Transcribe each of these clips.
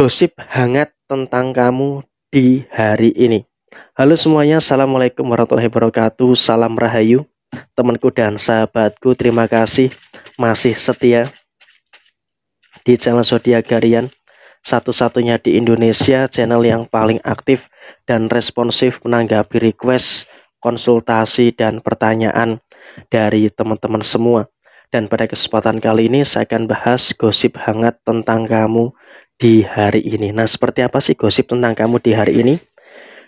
gosip hangat tentang kamu di hari ini. Halo semuanya, Assalamualaikum warahmatullahi wabarakatuh, salam rahayu Temanku dan sahabatku, terima kasih. Masih setia di channel Zodiak Garian Satu-satunya di Indonesia, channel yang paling aktif dan responsif menanggapi request, konsultasi, dan pertanyaan dari teman-teman semua. Dan pada kesempatan kali ini saya akan bahas gosip hangat tentang kamu di hari ini. Nah, seperti apa sih gosip tentang kamu di hari ini?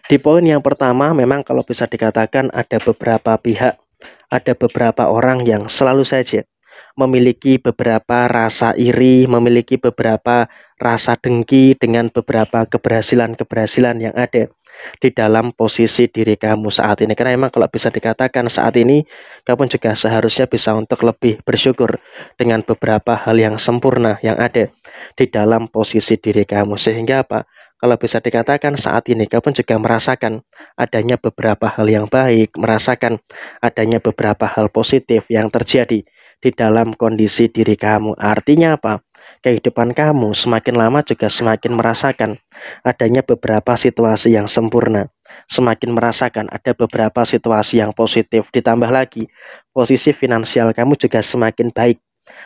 Di poin yang pertama, memang kalau bisa dikatakan ada beberapa pihak, ada beberapa orang yang selalu saja memiliki beberapa rasa iri, memiliki beberapa rasa dengki dengan beberapa keberhasilan-keberhasilan yang ada di dalam posisi diri kamu saat ini. Karena memang kalau bisa dikatakan saat ini kamu juga seharusnya bisa untuk lebih bersyukur dengan beberapa hal yang sempurna yang ada di dalam posisi diri kamu. Sehingga apa? Kalau bisa dikatakan saat ini kamu juga merasakan adanya beberapa hal yang baik, merasakan adanya beberapa hal positif yang terjadi di dalam kondisi diri kamu. Artinya apa? Kehidupan kamu semakin lama juga semakin merasakan adanya beberapa situasi yang sempurna, semakin merasakan ada beberapa situasi yang positif. Ditambah lagi, posisi finansial kamu juga semakin baik.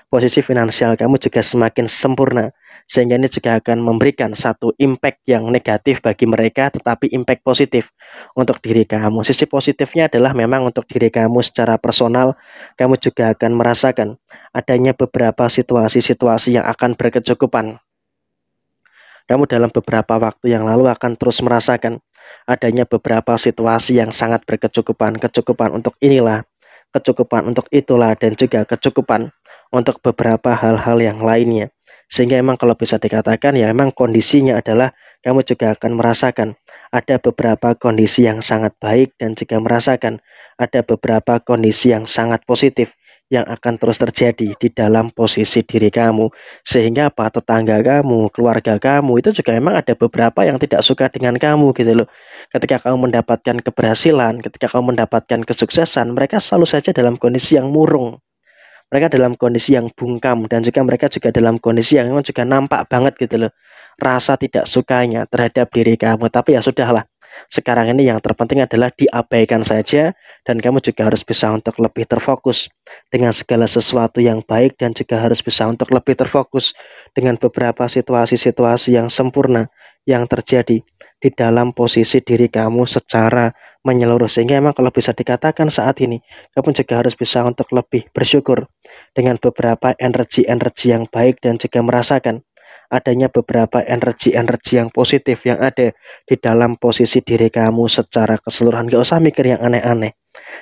Posisi finansial kamu juga semakin sempurna sehingga ini juga akan memberikan satu impact yang negatif bagi mereka tetapi impact positif untuk diri kamu. Sisi positifnya adalah memang untuk diri kamu secara personal kamu juga akan merasakan adanya beberapa situasi-situasi yang akan berkecukupan kamu dalam beberapa waktu yang lalu akan terus merasakan adanya beberapa situasi yang sangat berkecukupan kecukupan untuk inilah kecukupan untuk itulah dan juga kecukupan untuk beberapa hal-hal yang lainnya. Sehingga emang kalau bisa dikatakan ya memang kondisinya adalah kamu juga akan merasakan ada beberapa kondisi yang sangat baik dan juga merasakan ada beberapa kondisi yang sangat positif yang akan terus terjadi di dalam posisi diri kamu. Sehingga apa? Tetangga kamu keluarga kamu itu juga memang ada beberapa yang tidak suka dengan kamu gitu loh. Ketika kamu mendapatkan keberhasilan ketika kamu mendapatkan kesuksesan mereka selalu saja dalam kondisi yang murung. Mereka dalam kondisi yang bungkam dan juga mereka juga dalam kondisi yang memang juga nampak banget gitu loh. Rasa tidak sukanya terhadap diri kamu. Tapi ya sudahlah sekarang ini yang terpenting adalah diabaikan saja dan kamu juga harus bisa untuk lebih terfokus dengan segala sesuatu yang baik dan juga harus bisa untuk lebih terfokus dengan beberapa situasi-situasi yang sempurna yang terjadi di dalam posisi diri kamu secara menyeluruh. Sehingga emang kalau bisa dikatakan saat ini kamu juga harus bisa untuk lebih bersyukur dengan beberapa energi-energi yang baik dan juga merasakan adanya beberapa energi-energi yang positif yang ada di dalam posisi diri kamu secara keseluruhan. Gak usah mikir yang aneh-aneh.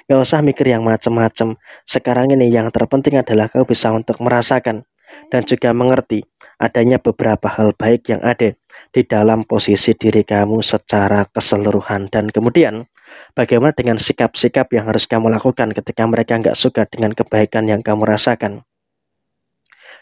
Gak usah mikir yang macam-macam sekarang ini yang terpenting adalah kamu bisa untuk merasakan dan juga mengerti adanya beberapa hal baik yang ada di dalam posisi diri kamu secara keseluruhan. Dan kemudian bagaimana dengan sikap-sikap yang harus kamu lakukan ketika mereka nggak suka dengan kebaikan yang kamu rasakan?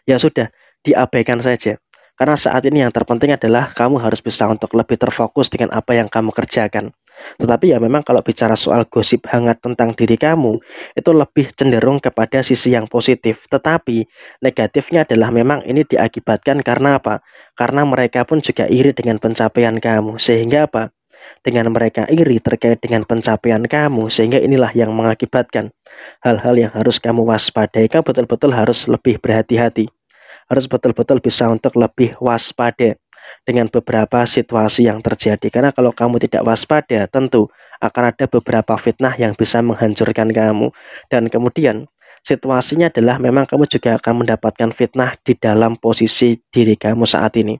Ya sudah diabaikan saja karena saat ini yang terpenting adalah kamu harus bisa untuk lebih terfokus dengan apa yang kamu kerjakan. Tetapi ya memang kalau bicara soal gosip hangat tentang diri kamu, itu lebih cenderung kepada sisi yang positif. Tetapi negatifnya adalah memang ini diakibatkan karena apa? Karena mereka pun juga iri dengan pencapaian kamu. Sehingga apa? dengan mereka iri terkait dengan pencapaian kamu sehingga inilah yang mengakibatkan hal-hal yang harus kamu waspadai kamu betul-betul harus lebih berhati-hati harus betul-betul bisa untuk lebih waspada dengan beberapa situasi yang terjadi. Karena kalau kamu tidak waspada tentu akan ada beberapa fitnah yang bisa menghancurkan kamu. Dan kemudian situasinya adalah memang kamu juga akan mendapatkan fitnah di dalam posisi diri kamu saat ini.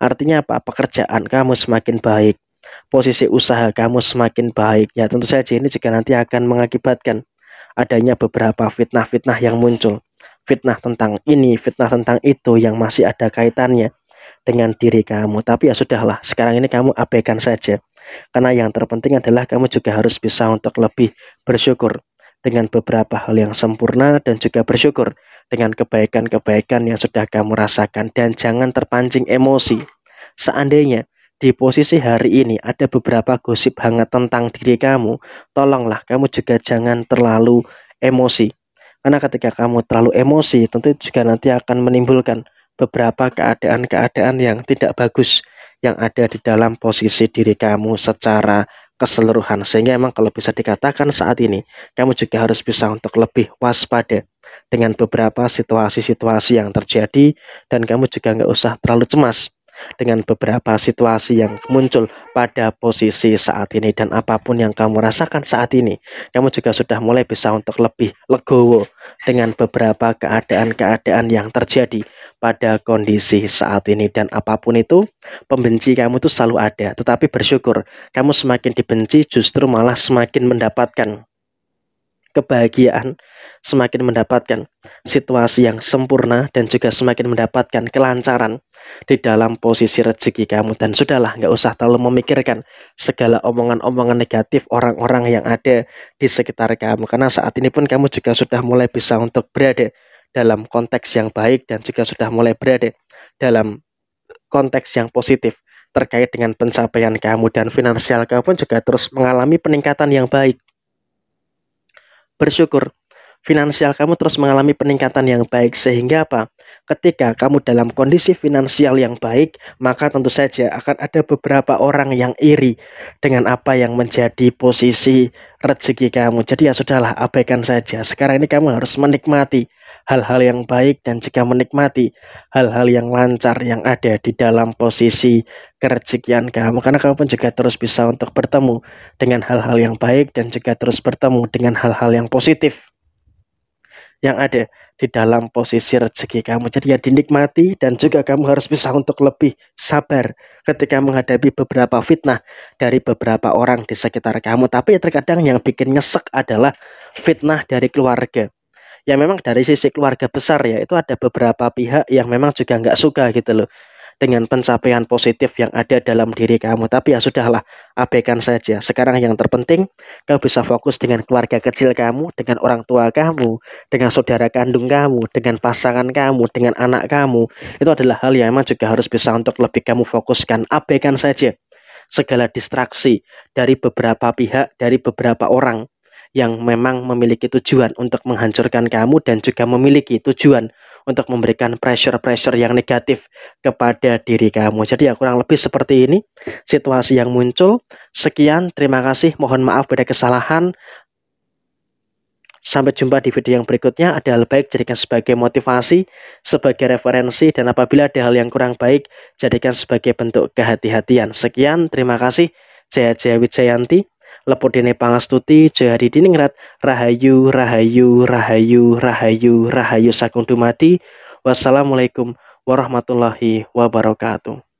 Artinya apa? Pekerjaan kamu semakin baik posisi usaha kamu semakin baik. Ya tentu saja ini juga nanti akan mengakibatkan adanya beberapa fitnah-fitnah yang muncul fitnah tentang ini, fitnah tentang itu yang masih ada kaitannya dengan diri kamu. Tapi ya sudahlah, sekarang ini kamu abaikan saja. Karena yang terpenting adalah kamu juga harus bisa untuk lebih bersyukur dengan beberapa hal yang sempurna dan juga bersyukur dengan kebaikan-kebaikan yang sudah kamu rasakan dan jangan terpancing emosi. Seandainya di posisi hari ini ada beberapa gosip hangat tentang diri kamu, tolonglah kamu juga jangan terlalu emosi karena ketika kamu terlalu emosi, tentu juga nanti akan menimbulkan beberapa keadaan-keadaan yang tidak bagus yang ada di dalam posisi diri kamu secara keseluruhan. Sehingga emang kalau bisa dikatakan saat ini kamu juga harus bisa untuk lebih waspada dengan beberapa situasi-situasi yang terjadi dan kamu juga nggak usah terlalu cemas dengan beberapa situasi yang muncul pada posisi saat ini dan apa pun yang kamu rasakan saat ini kamu juga sudah mulai bisa untuk lebih legowo dengan beberapa keadaan-keadaan yang terjadi pada kondisi saat ini. Dan apa pun itu pembenci kamu itu selalu ada tetapi bersyukur kamu semakin dibenci justru malah semakin mendapatkan kebahagiaan, semakin mendapatkan situasi yang sempurna dan juga semakin mendapatkan kelancaran di dalam posisi rezeki kamu. Dan sudahlah nggak usah terlalu memikirkan segala omongan-omongan negatif orang-orang yang ada di sekitar kamu. Karena saat ini pun kamu juga sudah mulai bisa untuk berada dalam konteks yang baik dan juga sudah mulai berada dalam konteks yang positif terkait dengan pencapaian kamu. Dan finansial kamu pun juga terus mengalami peningkatan yang baik bersyukur finansial kamu terus mengalami peningkatan yang baik sehingga apa? Ketika kamu dalam kondisi finansial yang baik, maka tentu saja akan ada beberapa orang yang iri dengan apa yang menjadi posisi rezeki kamu. Jadi ya sudahlah, abaikan saja. Sekarang ini kamu harus menikmati hal-hal yang baik dan juga menikmati hal-hal yang lancar yang ada di dalam posisi kerezekian kamu karena kamu pun juga terus bisa untuk bertemu dengan hal-hal yang baik dan juga terus bertemu dengan hal-hal yang positif yang ada di dalam posisi rezeki kamu. Jadi ya dinikmati dan juga kamu harus bisa untuk lebih sabar ketika menghadapi beberapa fitnah dari beberapa orang di sekitar kamu. Tapi ya terkadang yang bikin nyesek adalah fitnah dari keluarga. Ya memang dari sisi keluarga besar ya itu ada beberapa pihak yang memang juga nggak suka gitu loh dengan pencapaian positif yang ada dalam diri kamu. Tapi ya sudahlah, abaikan saja. Sekarang yang terpenting, kamu bisa fokus dengan keluarga kecil kamu, dengan orang tua kamu, dengan saudara kandung kamu, dengan pasangan kamu, dengan anak kamu. Itu adalah hal yang memang juga harus bisa untuk lebih kamu fokuskan. Abaikan saja segala distraksi dari beberapa pihak, dari beberapa orang yang memang memiliki tujuan untuk menghancurkan kamu dan juga memiliki tujuan untuk memberikan pressure-pressure yang negatif kepada diri kamu. Jadi ya kurang lebih seperti ini situasi yang muncul. Sekian, terima kasih. Mohon maaf pada kesalahan. Sampai jumpa di video yang berikutnya. Ada hal baik jadikan sebagai motivasi, sebagai referensi, dan apabila ada hal yang kurang baik, jadikan sebagai bentuk kehati-hatian. Sekian, terima kasih. Jaya Jaya Wijayanti. Lepodene pangastuti Jayadi Diningrat Rahayu Rahayu Rahayu Rahayu Rahayu Sakung Dumati Wassalamualaikum warahmatullahi wabarakatuh